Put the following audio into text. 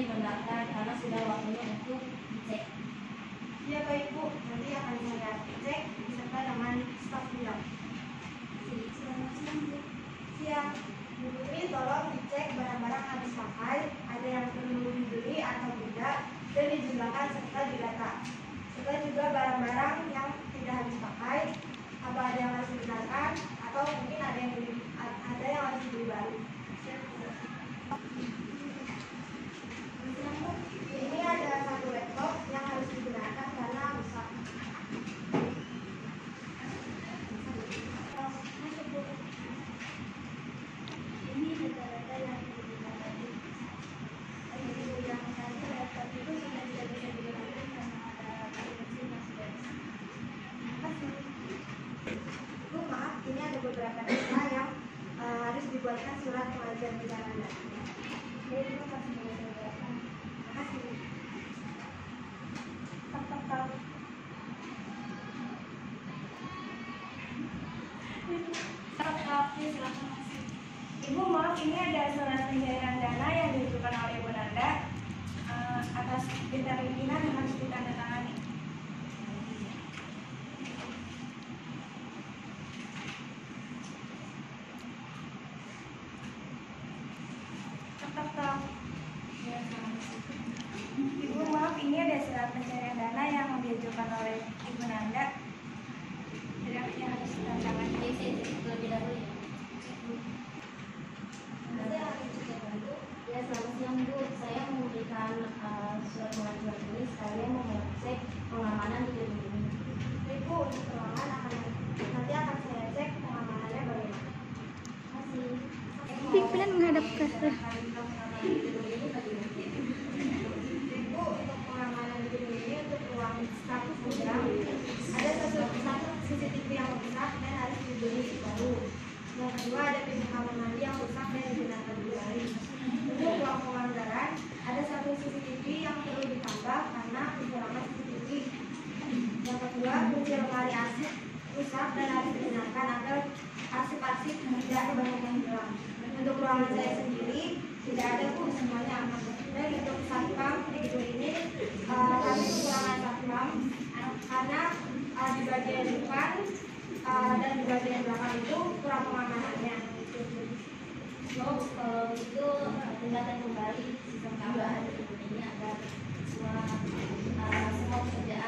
dibanggakan karena sudah waktunya untuk dicek. Ya baik Bu, nanti akan saya cek beserta dengan staf beliau. Siap. Bu Putri tolong dicek barang-barang habis pakai, ada yang perlu dibeli atau tidak, dan dijumlahkan serta didata. Serta juga barang-barang yang tidak habis pakai, apa ada yang harus digunakan, atau mungkin ada yang ada yang harus dibeli Bu, maaf, ini ada beberapa data yang eh, harus dibuatkan surat pengajuan data. Jadi, terima kasih sudah saya jelaskan. Terima kasih. Tak, tak, tak. Ibu maaf ini ada surat pencairan dana yang diajukan oleh Ibu Nanda eh, atas perintah pimpinan yang harus ditandatangani. Tak, tak, tak. Ibu maaf ini ada surat pencairan dana yang diajukan oleh Ibu Nanda. Yang yang harus ditandatangani. terlebih dahulu ya. Ya selamat siang Bu, saya memberikan eh, surat pengajuan ini. Sekalian mengecek pengamanan di gedung ini. Ibu untuk ruangan akan nanti akan saya cek pengamanannya bagaimana. Masih. Pimpinan menghadap ke Ibu untuk pengamanan di gedung ini untuk ruang status program ada satu satu CCTV yang rusak dan harus dibeli baru. Yang kedua ada pintu kamar mandi yang rusak dan digunakan kembali. Untuk ruang penganggaran ada satu CCTV yang perlu ditambah karena kekurangan CCTV. Yang kedua kunci lemari arsip rusak dan harus digunakan agar arsip-arsip tidak kebanyakan hilang. Untuk ruangan saya sendiri tidak ada bu semuanya aman. Dan untuk satpam di gedung ini eh, kami kekurangan satpam karena eh, di bagian depan eh, dan di bagian belakang itu kurang pengamanannya. Oh, kalau itu tingkatkan kembali sistem tambahan di ini agar semua eh,